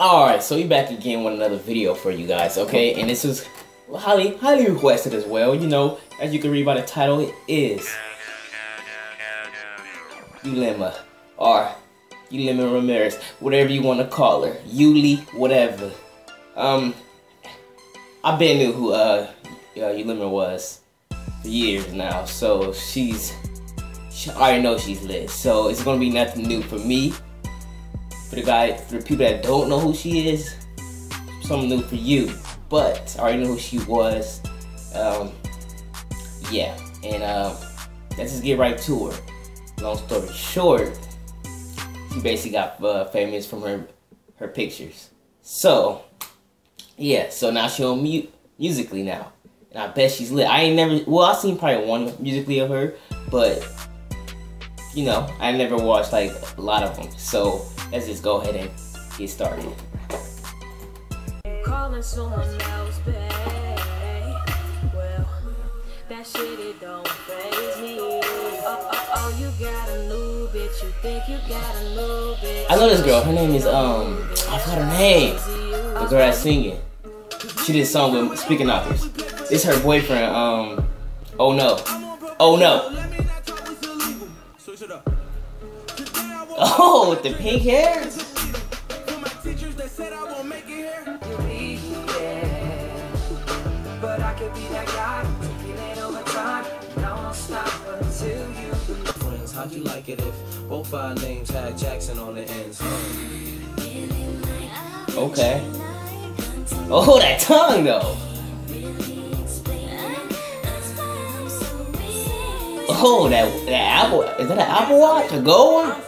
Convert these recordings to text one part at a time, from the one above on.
Alright, so we back again with another video for you guys, okay? And this is highly, highly requested as well. You know, as you can read by the title, it is Yulema, or Yulema Ramirez, whatever you want to call her. Yuli, whatever. Um, I've been knew who uh, uh Yulema was for years now, so she's, she, I already know she's lit. So it's gonna be nothing new for me for the guy, for the people that don't know who she is, something new for you. But I already know who she was. Um, yeah, and uh, let's just get right to her. Long story short, she basically got uh, famous from her her pictures. So, yeah, so now she on mute Musical.ly now. And I bet she's lit. I ain't never, well, I've seen probably one Musical.ly of her, but, you know, I never watched like a lot of them. So, let's just go ahead and get started. Calling someone else, Well, that shit it don't phase me. Oh, oh, oh, you got a new bitch. You think you got a new bitch. I know this girl. Her name is um. I forgot her name. The girl that's singing. She did a song with Speaking Authors. It's her boyfriend. Um. Oh no. Oh no. Oh, with the pink hair? How'd you like it if both our names had Jackson on the ends? Okay. Oh, that tongue though. Oh, that that Apple is that an Apple Watch? A gold one?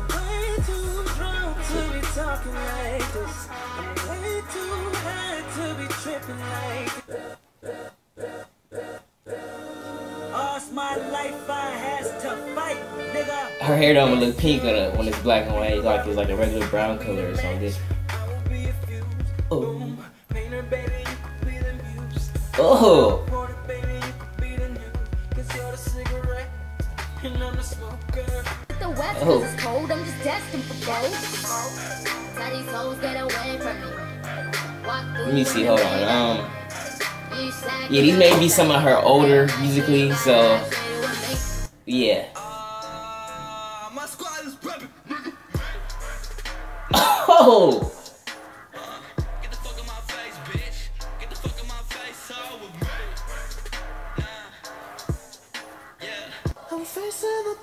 Her hair don't look pink on it when it's black and white. Like it's like a regular brown color or something. Oh. Oh. The west oh. is cold, I'm just destined for gold. get away from me. Let me see, hold on. Um Yeah, these may be some of her older Musical.ly, so yeah. Oh! I'm facing the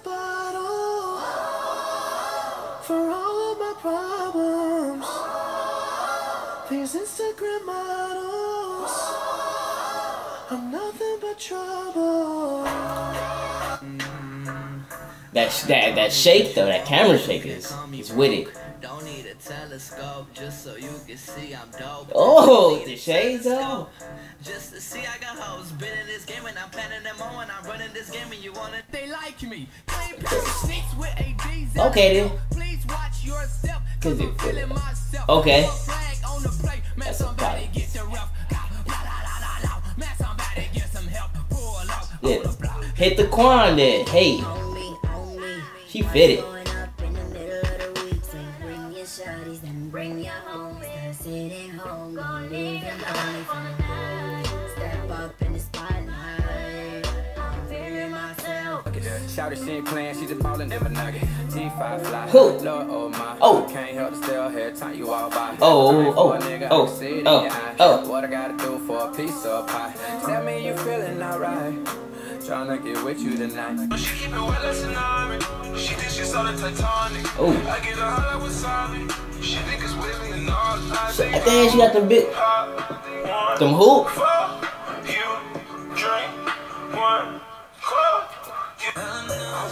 for all of my problems. These Instagram models, nothing but trouble. That that that shake though, that camera shake is is with it telescope just so you can see I'm dope. Oh, the shades up. Just to see I got hoes. Been in this game and I'm planning them on. I'm running this game and you want it. They like me. Okay then. Please watch yourself. Cause it feeling myself. Okay. That's a Yeah. Hit the quan then. Hey. She fit it. Shout she ain't playing, she just ballin' never nugget. T5 fly. Who? Lord, oh my. Oh. Can't help to stay here, time you all by. Oh, oh, oh, nigga, oh, oh, oh. What I gotta do for a piece of pie? Tell me you feeling alright. Tryna get with you tonight. She keep it wet, listen to She thinks she saw the Titanic. Oh. I get a holler with Simon. She think it's with me and all. I think she got the bit. Them hoops.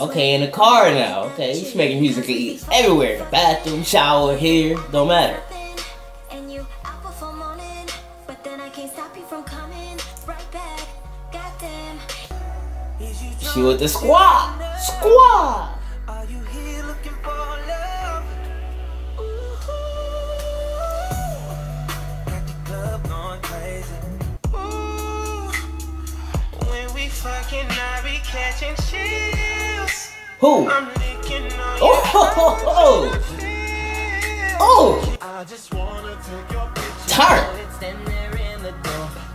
Okay, in the car now. Okay, she's making music everywhere. The bathroom, shower, here, don't matter. She with the squad. Squad. catching chills. Who? Oh, oh, oh, oh. I just wanna take your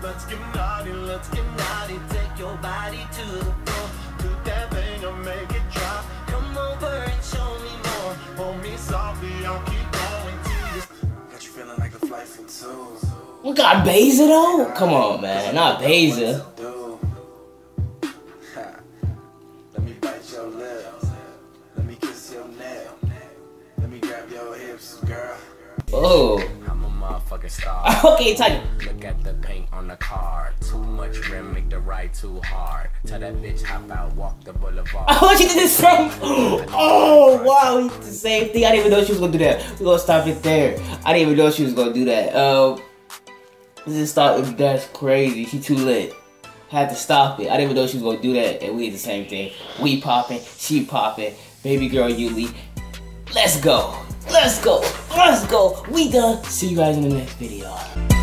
Let's get naughty, let's get naughty. Take your body to the floor. Do that thing and make it drop. Come over and show me more. Hold me softly, I'll keep going to this. Got you feeling like the flight from two. We got Beza though? Come on, man. Not Beza. Oh. I'm a motherfucking star. okay, Tiger. Look at the paint on the car. Too much rim, make the ride too hard. Tell that bitch hop out, walk the boulevard. Oh, she did the same. Oh, wow, he did the same thing. I didn't even know she was gonna do that. We're gonna stop it there. I didn't even know she was gonna do that. Um, this is stop. That's crazy. She too lit. Had to stop it. I didn't even know she was gonna do that, and we did the same thing. We popping, she popping. Baby girl Yuli. Let's go. Let's go. Let's go. We done. See you guys in the next video.